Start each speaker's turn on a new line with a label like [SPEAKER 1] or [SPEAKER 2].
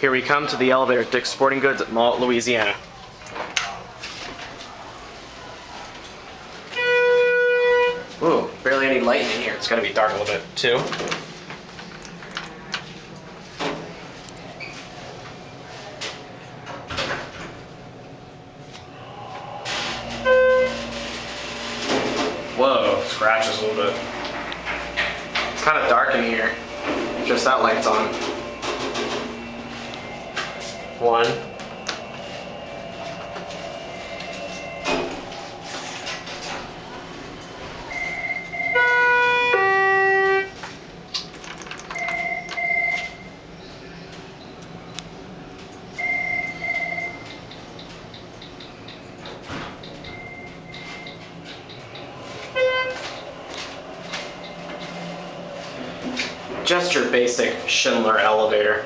[SPEAKER 1] Here we come to the elevator at Dick's Sporting Goods at Mall of Louisiana. Ooh, barely any light in here. It's gonna be dark a little bit too. Whoa, scratches a little bit. It's kind of dark in here. Just that light's on. One. Just your basic Schindler elevator.